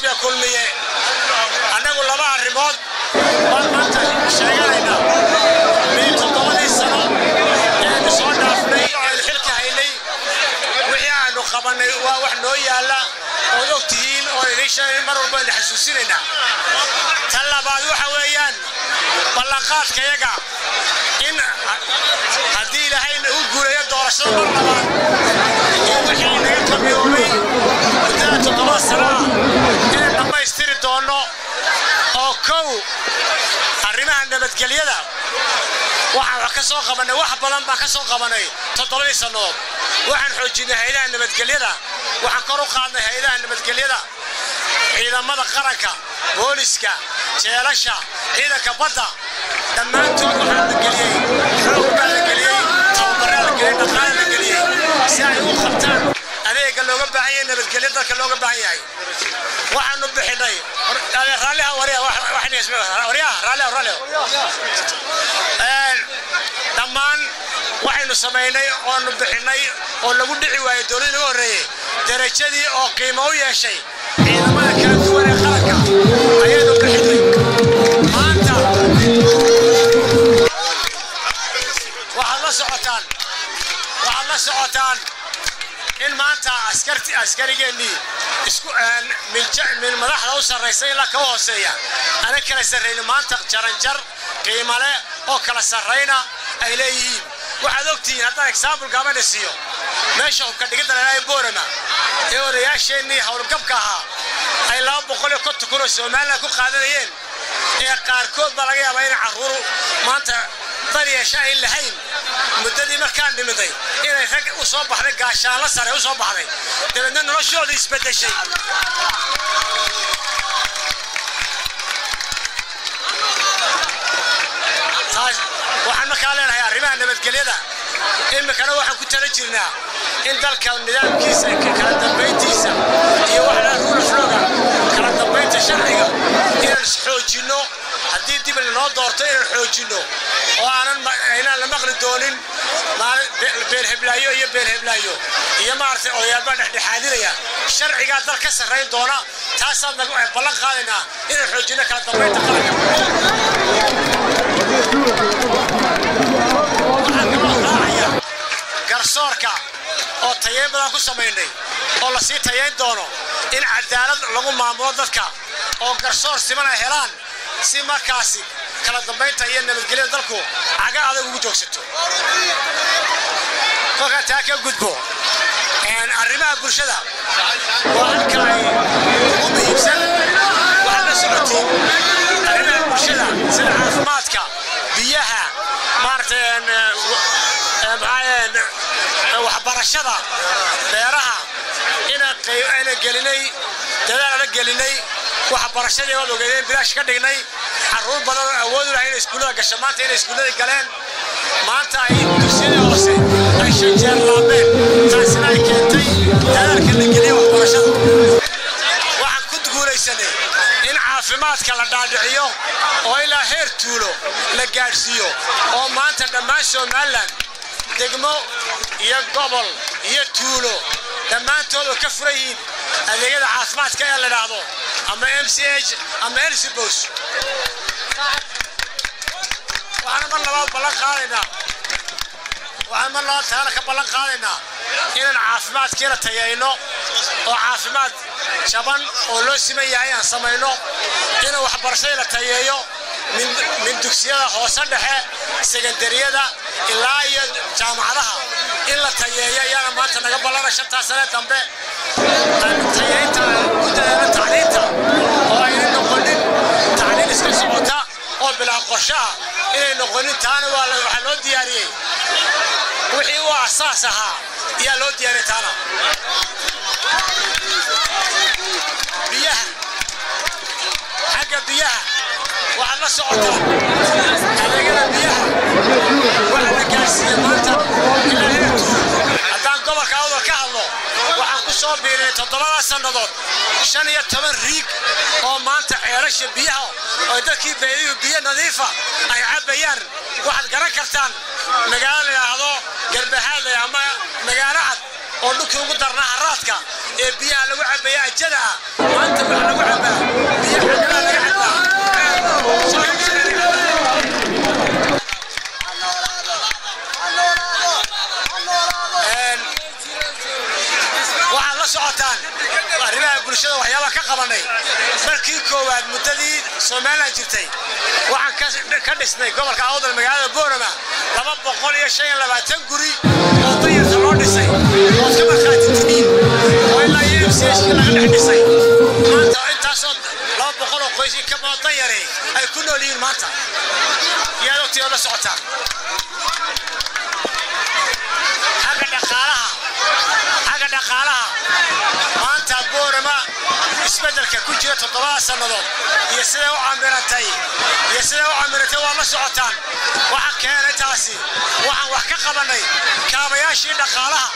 xisbiga kulmiye. Annagu laba arrimood baan maanta sheeganayna mid toddobadii sano eenu soo dhaafnay eenu xilka haynay? Wixii aanu qabannay waa wax noo yaalla ood og tihiin oo idiin mar walba aynu xasuusinaynaa. Tan labaad waxa weeyaan ballanqaadkayaga in haddii ilaahayna u guuleeyo doorashada mar labaad in wixii naga qabiyoobay muddada toddoba sana ah inaan dhammaystiri doonno oo kow arrimaha nabadgelyada waxaan wax ka soo qabannay wax badan baan ka soo qabannay toddobadii sannadood waxaan xoojinay hayadaha nabadgelyada waxaan kor u qaadnay hayadaha nabadgelyada ciidamada qaranka booliska jeelasha ciidanka badda. Dhammaantood waxaa la geliyey xoog baa la geliyey tababaraa la geliyey dhaqaale la geliyey si ay u qabtaan looga baahan yahay nabadgelyo dalka looga baahan yahay. Waxaanu bixinay. Dhammaan waxaynu samaynay oonu bixinay oo lagu dhici waayey dowladii laga horreeyey darajadii oo qiimo u yeeshay ciidamada kala duwan ee qaranka isku min madaxda u sarraysa ilaa ka hooseeya. Ana kala sarraynin maanta jaranjar qiimale oo kala sarrayna ay leeyihiin. Waxaad ogtihiin haddaan exaambul gaabana siiyo. Meesha hubka dhigidda lalaahay boorama ee odayaasheennii howlgabka ahaa ay oo somalilan ku qaadanayeen. Ee qaarkood baa laga yaabaa inay carruur maanta dan yeesha ayn lahayn muddadii markaan dhimiday inay rag u soo baxday gaashaanla sare u baxday dabeedna noloshooda isbeddeshay. Waxaan markaa leenahay arrimaha nabadgelyada. Iminkana waxaan ku tala jirnaa in dalka nidaamkiisa kala dambayntiisa iyo waxaa ruulaflooga kala dambaynta sharciga inaan xoojinno. Haddii dib lanoo doorto inaan xoojinno oo aanan la maqli doonin. Beelheblaayo iyo beelheblaayo iyo maaragtay odayaal baa dhexdhexaadinaya. Sharcigaa dal ka sarrayn doona taasaan nagu ballan qaadaynaa inaan xoojinno kala dambaynta qaranka. Garsoorka oo tayeyn badan ku samaynay oo la sii tayayn doono in cadaalad lagu maamulo dadka oo garsoor siman ay helaan si markaasi kala dambaynta iyo nabadgelyada dalku caga adag ugu joogsato. Kolkaa taa gudbo arrimaha bulshada. Waa halka ay ugu muhiimsan waxaad la socotiin arrimaha bulshada sida caafimaadka biyaha maaragtay waxbarashada beeraha inayna dadaal ala gelinay waxbarashadii waad ogeedeen bilaash ka dhignay carruur badan oo awood u lahay iskuullada gasho maanta inay iskuullada galeen maanta ay dugsiyadii hoose ay shan jeer laabeen taasina ay keentay dadaalka la geliyay waxbarashada. Waxaan ku guulaysanay in caafimaadka la dhaadhiciyo oo ilaa heer tuulo la gaadhsiiyo oo maanta dhammaan somalilan degmo iyo gobol iyo tuulo dhammaantood oo ka furan yihiin adeegyada caafimaadka ee la dhaahdo ama m c h ama elsibos waxaan mar labaad ballan qaadaynaa. Waxaan mar labaad taana ka ballan qaadaynaa inaan caafimaadkiina tayayno oo caafimaad jaban oo loo siman yahay aan samayno. Inaan waxbarashadii la tayeeyo min dugsiyada hoose dhexe sekandariyada ilaa iyo jaamacadaha. In la tayeeyo ayaana maanta naga ballana shantaa sane dambe. Tayeynta ku dadaalo tacliinta oo ayna noqonin tacliin iska socota oo bilaa qorshaha inay noqonin taana waxaa loo diyaariyey. Wixii u asaas ahaa ayaa loo diyaariyey taana. Biyaha. Xagga biyaha. Waxaad la socotaan adeegyada biyaha. Waxaa la gaarsiiyey maanta ilaa heer tuur haddaan gobolka awdal ka hadlo waxaan ku soo biirinay toddobada sannadood shan iyo toban riig oo maanta ceelasha biyaha oo dadkii beediyuhu biyo nadiifa ay cabbayaan. Waxaad garan kartaan magaalo la yidhaahdo garbahaadley ama magaalo cad oo dhulkii ugu darnaa haraadka ee biyaha lagu cabaya ajada ah maanta waxaa lagu cabaa biyo xagaa laga cabaa socotaan. Arrimaha bulshada waxyaabaa ka qabanay. Markii koowaad muddadii somalilan jirtay. Waxaan ka dhisnay gobolka awdal magaalada boorama. Laba boqol iyo shan iyo labaatan guri oo danyarta loo dhisay. Ood ka markhaatitiniin oo ilaa iyo mchkii laga dhex dhisay. Maanta intaasoo laba boqol oo qoys ka badan danyare ay ku nool yihiin maanta. Iyaad ogtii oo la socotaan. Xagga dhaqaalaha. Xagga dhaqaalaha maanta boorama isbeddelka ku jira toddobada sannadood. Iyo siday u camiratay iyo siday u camiratay waa la socotaan. Waxa keenay taasi waxaan wax ka qabannay kaabayaashii dhaqaalaha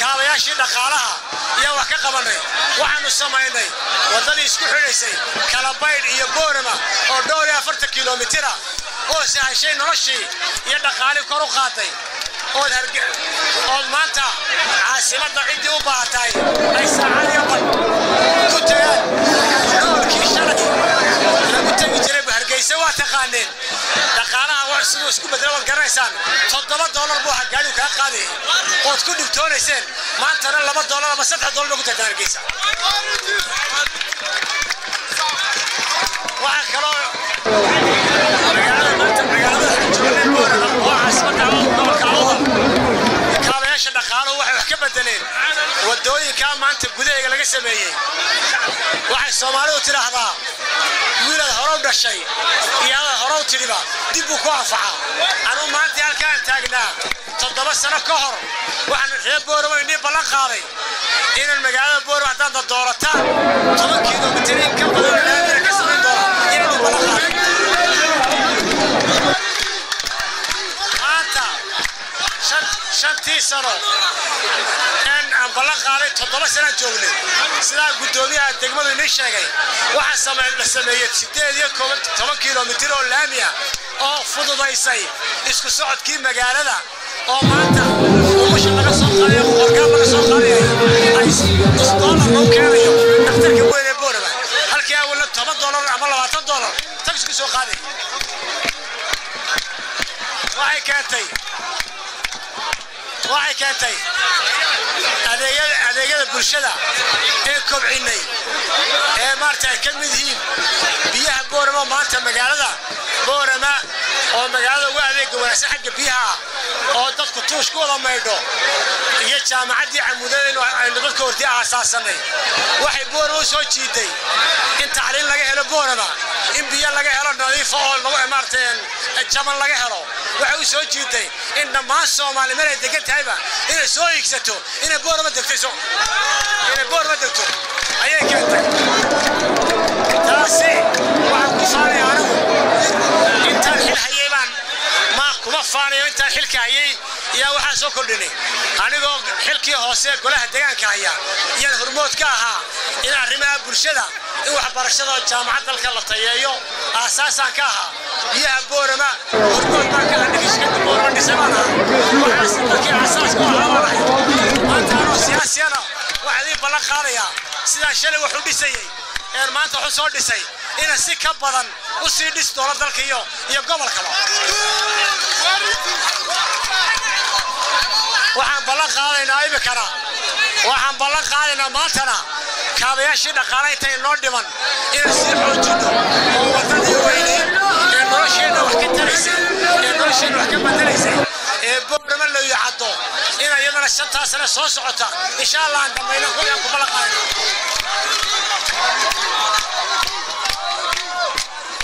kaabayaashii dhaqaalaha ayaa wax ka qabannay waxaannu samaynay waddadii isku xidhaysay kalabaydh iyo boorama oo dhowr iyo afartan kilomitira. Oo sahashay noloshii iyo dhaqaalii kor u qaaday ood ood maanta caasimadda ciddii u baahatay ay saacad iyo bal ku tagaan noolkii shalay lagu tegi jiray hargeysa waa taqaaneen dhaqaalaha wax siduu isku bedela waad garanaysaan toddoba doolar buu hagaaligu kaa qaadayay ood ku dhibtoonayseen maantana laba doolar ama saddex doolar ba ku tagtaan hargeysa waxaa kaloo magaalada maanta magaalada xajoole boorana oo caasimadda gobolka awdal kaabayaasha dhaqaaluhu waxay wax ka bedeleen wadooyinkaa maanta gudaheega laga sameeyey. Waxay soomaalidu tidhaahdaa wiilad horow dhashay iyo hadal horow tidhiba dib buu ku anfacaa. Anuu maanta halkaan taagnaa toddoba sano ka hor waxaan reer booramo inii ballan qaaday. Inaan magaalada booramo haddaad doorataan toban kilomitir in ka badan laamina ka samayn doona inaynu ballan qaaday shantii sano. Een aan ballan qaaday toddoba sana joognay. Sidaa guddoomiyaha degmadu inii sheegay waxaa la sameeyey siddeed iyo toban kilomitir oo laami ah oo fududaysay isku socodkii magaalada oo maanta umusha laga soo qaadayo qorgaab laga soo qaadayo ay nus doolar lagu keenayo. Dhakhtarka weyn ee boorama halkii awalna toban doolar ama labaatan doolar tagsku soo qaaday. Waxay keentay waxay keentay adeegyada bulshada ee kobcinnay ee maarata ay ka mid yihiin biyaha boorama maanta magaalada boorama oo magaalada uga adeega wanaagsan xagga biyaha ah oo dadku tuush ku wada maydho iyo jaamacaddii camuudada aynu dadka hortii aasaasanay. Waxay boorama u soo jiiday in tacliin laga helo boorama in biyo laga helo nadiifo oo maarata jaban laga helo. Waxay u soo jiiday in dhammaan soomaali meel ay degan tahayba inay soo iigsato inay boorama degto inay boorama degto. Ayay keentay taasi waxaan ku faanaya anigu intaan xil hayay baan ma kuma faanayo intaan xilka hayay. Yaa waxaa soo kordhinay. Anigoo xilkii hoose golaha deegaanka haya iyaan hormood ka ahaa in arrimaha bulshada in waxbarashada jaamacad dalka la tayeeyo aasaasaan ka ahaa. Biyaha boorama hormood baan ka adhigishkada boorama dhisay baan ahaa. Waxaas dalkii aasaas ku ahaa baan siyaasiyana waxaa idin ballan qaadayaa sidaan shalay wax u dhisayey een maanta waxu soo dhisay ina si ka badan u sii dhis doono dalka iyo iyo gobolkaba waxaan ballan qaadaynaa imikana waxaan ballan qaadaynaa maantana kaabayaashii dhaqaale intay noo dhiman inaan sii xoojinno oo waddadii weynay ee nolosheenna wax ka taraysay ee nolosheenna wax ka bedelaysay ee boorama la yacaddo ina iyadana shantaa sane soo socota insha allah aan dambayno kuwii aan ku ballan qaadayno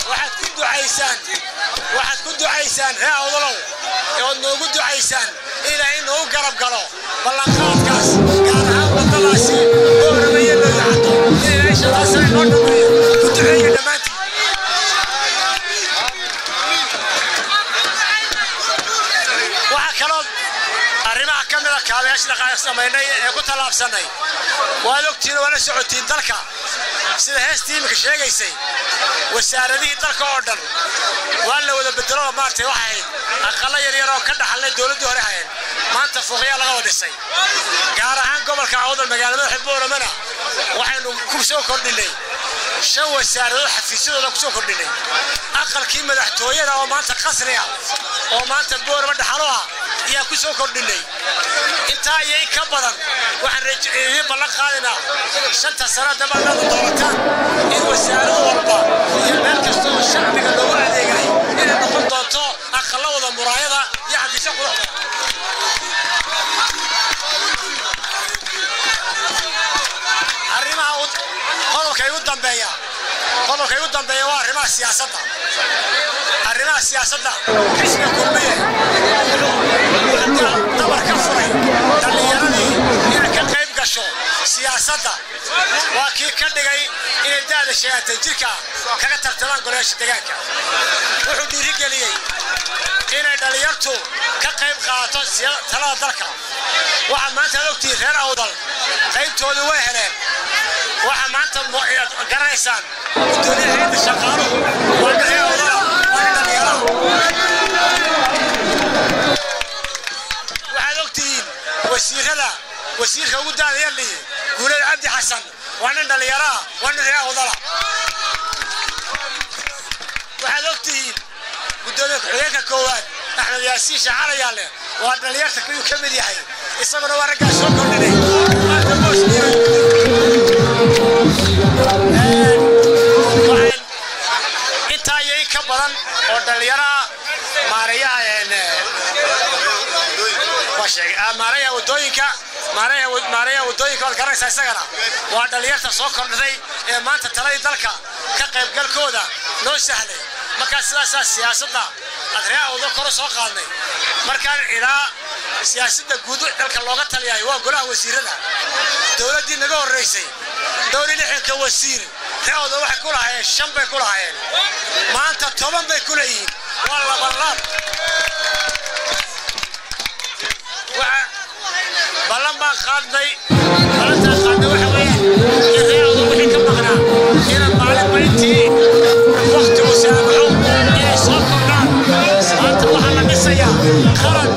waxaad ku ducaysaan waxaad ku ducaysaan ree awdalow ood noogu ducaysaan ilaahay noogu garab galo. Ballanqaadkaas arrimaha ka mida kaabayaasha dhaqaale samaynay ee ku tallaabsannay waad ogtiin waa la socotiin dalka. Sida heestii iminka sheegaysay wasaaradihii dalka oo dhan waa la wada bedelo maartay waxay ahayd. Aqalla yaryar oo ka dhaxalnay dowladdii hore hayen maanta fooqyaa laga wada gaar ahaan gobolka awdal magaalada xibooramana waxaynu ku soo kordhinay. Shan wasaaradood xafiisyadooda ku soo kordhinay. Aqalkii madaxtooyada oo maanta qasri ah oo maanta boorama dhaxalo ah ayaa ku kordhinay. Intaa in ka badan waxaan idiin ballan qaadaynaa shanta sano dabaadada doorataan in wasaarad walba iyo meel kasta oo shacbiga loogu adeegay inay noqon doonto aqalladooda muraayada iyo xafiisyo quruxda arrimaha qodobka igu dambeeya qodobka igu dambeeya waa arrimaha siyaasadda. Arrimaha siyaasadda xisbiga kulmiye dabar ka furay dhallinyaradii inay ka qayb gasho siyaasadda waa kii ka dhigay inay daada sheegatay jirka kaga tartamaan golayaasha deegaanka. Wuxuu dhiirigeliyey inay dhallinyartu ka qayb qaadato talada dalka. Waxaad maanta ad ogtihiin reer awdal qaybtoodii way heleen. Waxaa maanta garanaysaan gudoomiyaha shaqaaluhu. Waa reer waa nin dhallinyara waxaad ogtihiin wasiirada wasiirka ugu daadayar lihi guulada cabdi xasan. Waa nin dhallinyara waa nin reer awdala. Waxaad ogtihiin gudoomiye ku-xigeenka koowaad axmed yaasiin shacarayaale waa dhallinyarta kayuu ka mid yahay. Isaguna waa raggaa soo kordhinay intaa iyo in ka badan oo dhallinyaraha maareeyaha waddooyinka maareeyaha waddooyinka waad garanaysaa isagana. Waa dhallinyarta soo kordhiday ee maanta taladii dalka ka qaybgalkooda noo sahlay. Markaa sidaasaa siyaasadda adreecooda koro soo qaadnay. Markaan ilaa siyaasadda guud dalka looga taliyayo waa golaha wasiirada. Dowladdii naga horraysay dhowr iyo lixdanka wasiir reecooda waxay ku lahaayeen shan bay ku lahaayeen. Maanta toban bay ku leeyihiin. Waa labanlaab qaran